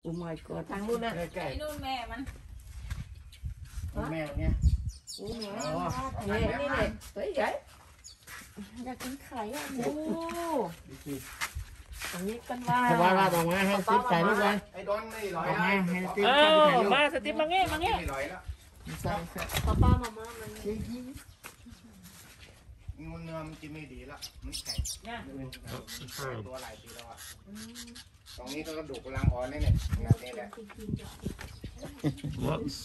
โอ้ my god ทางนู้นนะ ใกล้ ไอ้นู่นแม่มัน ๆแม่เนี่ย โอ้แหม อ๋อ นี่นี่นี่เฮ้ยใหญ่อยากกินไข่อ่ะโอ้ตรงนี้กันว่า เพราะว่าเราต้องมาให้ติ๊บใส่ลูกไว้ ไอ้ดอนไม่ลอย เอา แล้ว ให้ให้ติ๊บ เอ ใส่ อ ลูก มาสติปมาเงี้มาเงี้ ไม่ลอยแล้ว ใส่ใส่ ป้าป้ามามามัน งูเนื้อมันกินไม่ดีแล้วมันแข็งเนี่ยตัวหลายปีแล้วอะตรงนี้ก็กระดูกกำลังอ่อนเนี่ยเนี่ยงานนี้แหละ Lots.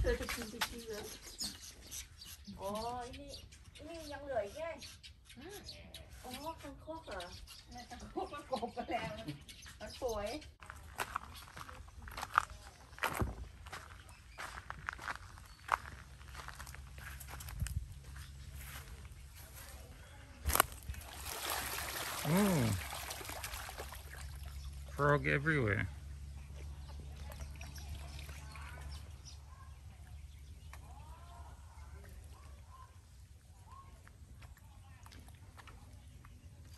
เธอจะกินจริงๆเหรออ๋อนี่นี่ยังเหลืออีกแค่อ๋อคังคกเหรอแม่ตะคุบมันกบไปแล้วมันสวย Oh. Frog everywhere.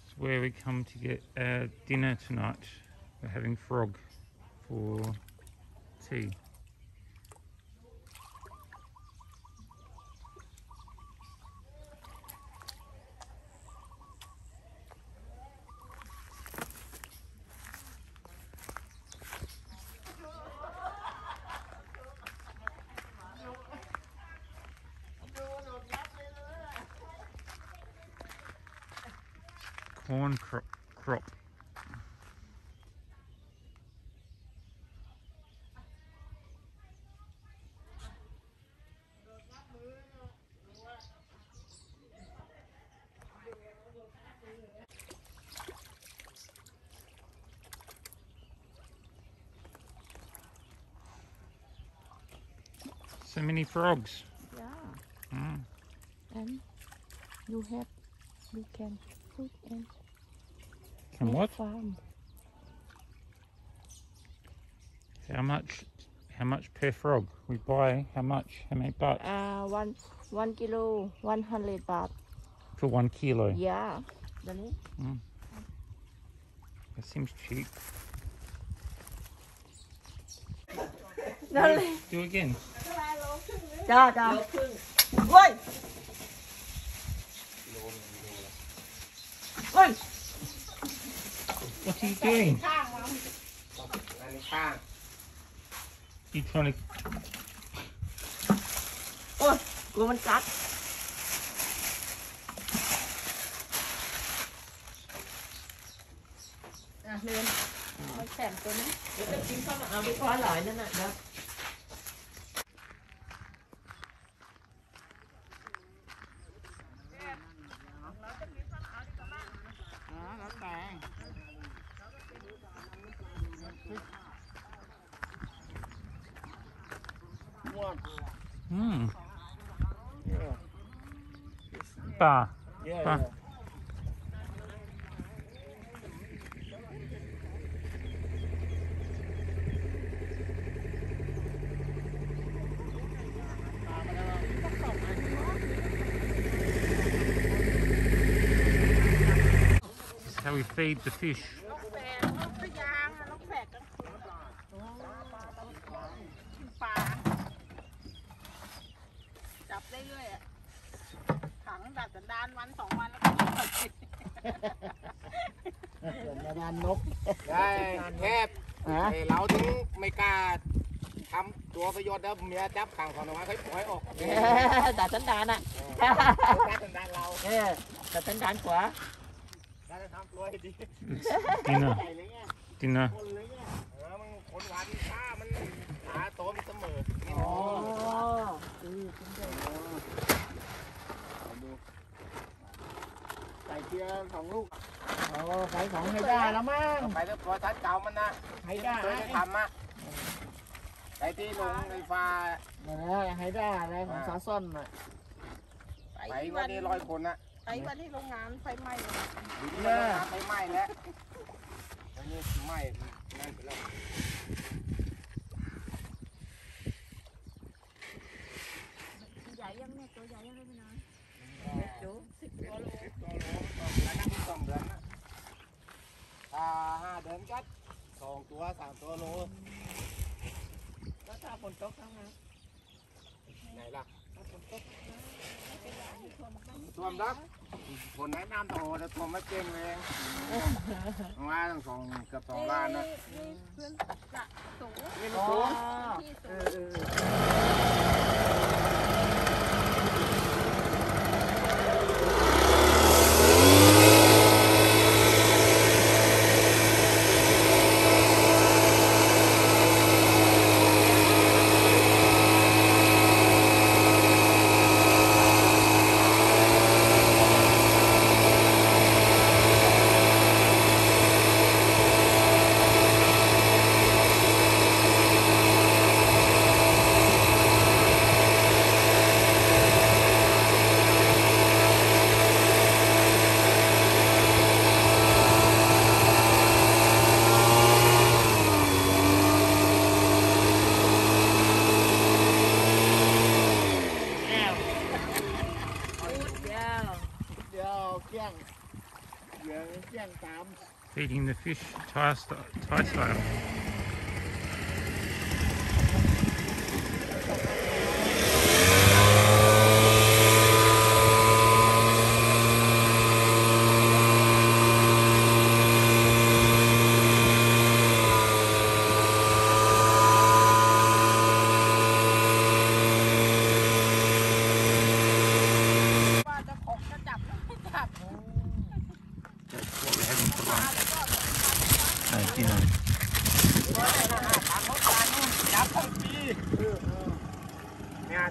It's where we come to get our dinner tonight. We're having frog for tea. Corn crop. crop. So many frogs. Yeah, Mm. and you have, you can put in Can make what? farm. How much? How much per frog? We buy how much? How many bucks Uh, one, one kilo, one hundred baht. for one kilo? Yeah, เดี๋ยวนี้ That seems cheap. นั่นเลย Do again. จ้าจ้า โลครึ่งเฮ้ย One. What's he doing? He's trying to. กลัวมันจัดเดินมาแฉมตัวนี้เดี๋ยวจะกินข้าวเอาไปคว้าหลายนั่นแหละเดี๋ยว Hmm. Yeah. Yeah, yeah. How we feed the fish. ดัดสันดานวันสองวันแล้วก็ปล่อยเดี๋ยวมาดานนกได้แคบฮะไอ้เราถึงไม่กล้าทำตัวประโยชน์แล้วเมียจับขังของเอาไว้ค่อยปล่อยออกเออดัดสันดานอะได้สันดานเราเออดัดสันดานขวาได้ทำตัวให้ดี It's dinner. ใหญ่เลยเนี่ย Dinner. คนเลยเนี่ยเออมันคนหวานข้ามันหาโตมนเสมอนี่อ๋นะออือจริงด้วย ใส่ เทียร์สองลูกโอ้ใส่ของให้ได้แล้วมั้งไปแล้วพอทัดเก่ามันนะให้ได้เคยได้ทำอะไอ้ที่ลงไฟฟ้าเออให้ได้อะไรของซาซ่อนน่ะไปวันนี้ร้อยคนน่ะไปวันที่โรงงานไฟไหม้เลยอยู่ที่โรงงานไปไหม้แล้ววันนี้ไหม้นั่นไปแล้ว ใหญ่ยังเนี่ยตัวใหญ่ยังเลยพี่น้อย สิบตัวโลสิบตัวโลระดับสองเดือนนะถ้าห้าเดินกัดสองตัวสามตัวโลแล้วถ้าฝนตกทำไงไหนล่ะถ้าฝนตกไม่เป็นไรที่ท่วมมันก็ท่วมรักคนแนะนำโตแต่ท่วมไม่เก่งเองมาตั้งสองเกือบสองล้านนะนี่เพื่อนสระสูงนี่มันอ๋อสูงที่เอสูอง Feeding the fish Thai, Thai style.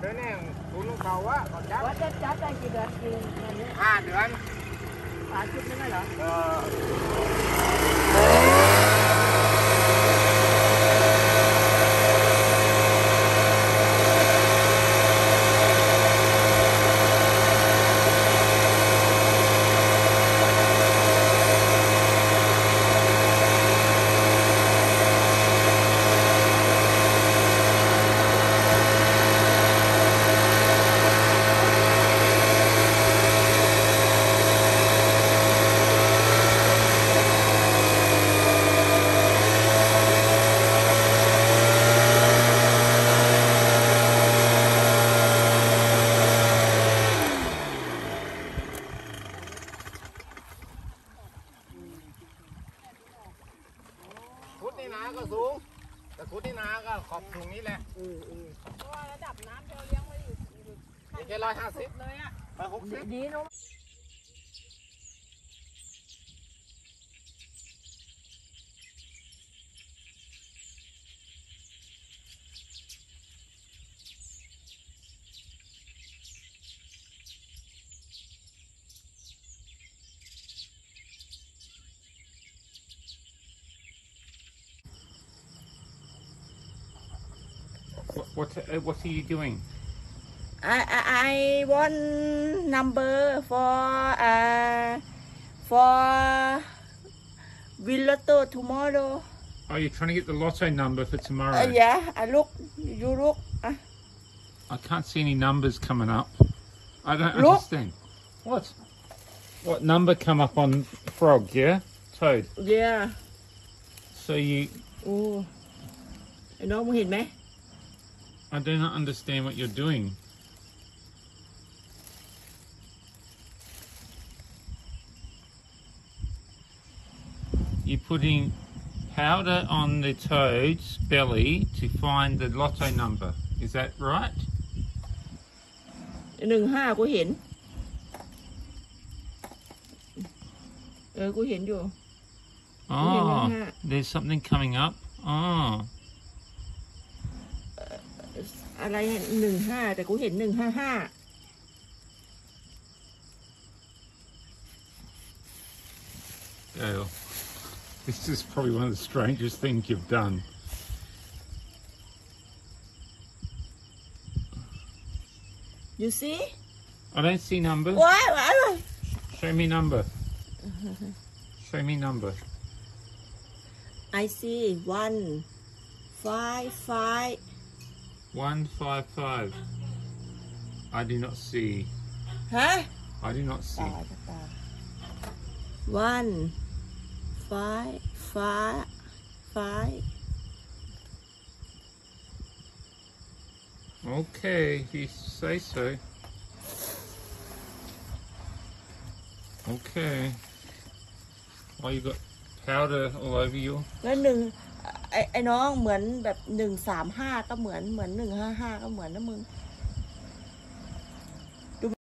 ada neng gunung kawa kocak. Kocak catat tidak sih ah dengan asik dengan lah. Eh, แต่คุดนี่นาก็ขอบสูงนี้แหละเออเออเพราะว่าระดับน้ำที่เราเลี้ยงไว้อยู่อยู่นี่แค่ร้อยห้าสิบเลยอะร้อยหกสิบดีเนาะ What uh, What are you doing? I I, I want number for uh for Lotto tomorrow. Are you trying to get the lotto number for tomorrow? Uh, yeah, I look. You look. Uh. I can't see any numbers coming up. I don't look. understand. What? What number come up on frog? Yeah, toad. Yeah. So you. Oh, I know we hit. I do not understand what you're doing. You're putting powder on the toad's belly to find the lotto number. Is that right? หนึ่งห้ากูเห็น เออ กูเห็นอยู่ Oh, yeah. there's something coming up. Oh, อะไรหนึ่งห้าแต่กูเห็นหนึ่งห้าห้า Gail. This is probably one of the strangest things you've done. you see I don't see numbers. ว้ายว้ายว้าย Show me number. Show me number. I see one five five 155. I do not see. Huh? I do not see. One, five, five, five. Okay, he say so. Okay. Why you got powder all over you? ไอ้ไอ้น้องเหมือนแบบหนึ่งสามห้าก็เหมือนเหมือนหนึ่งห้าห้าก็เหมือนนะมึง